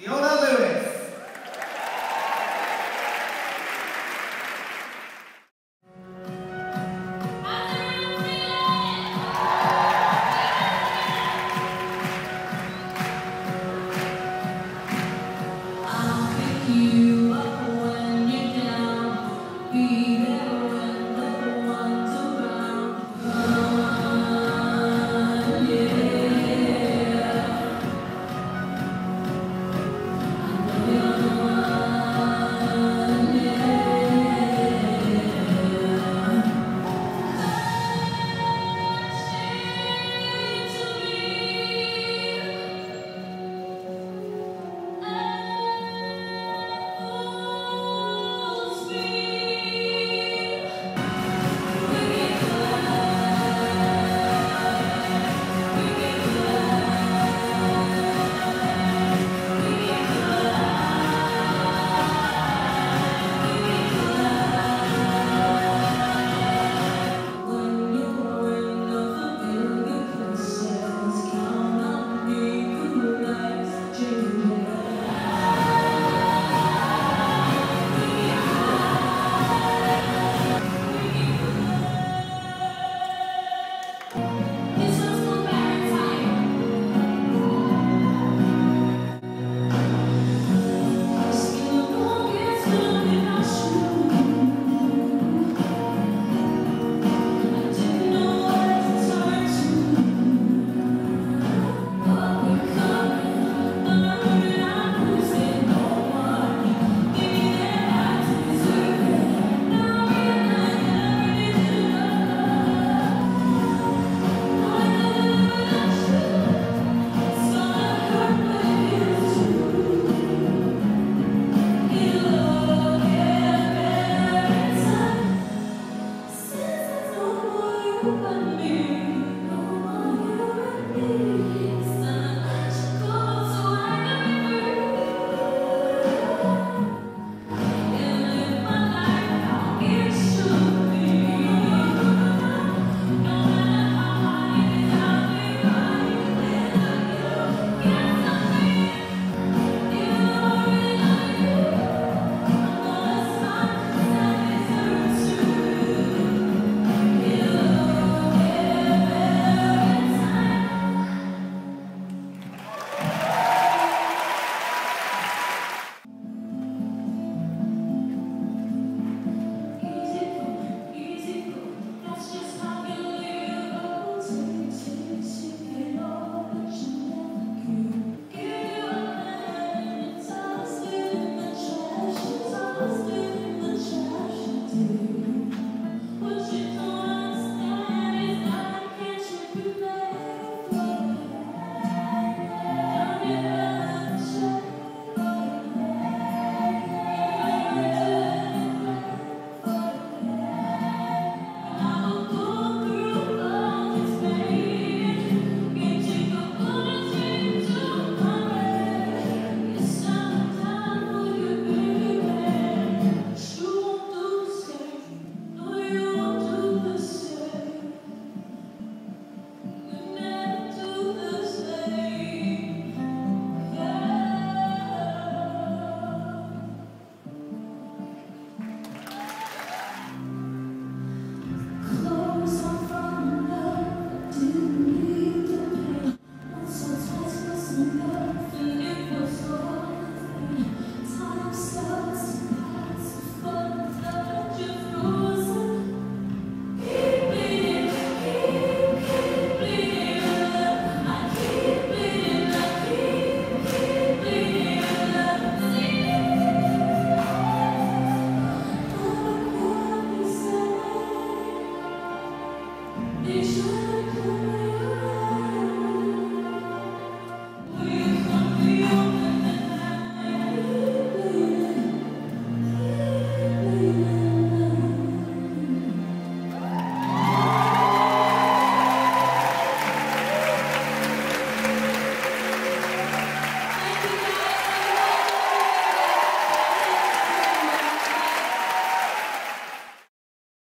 Y open. 你是。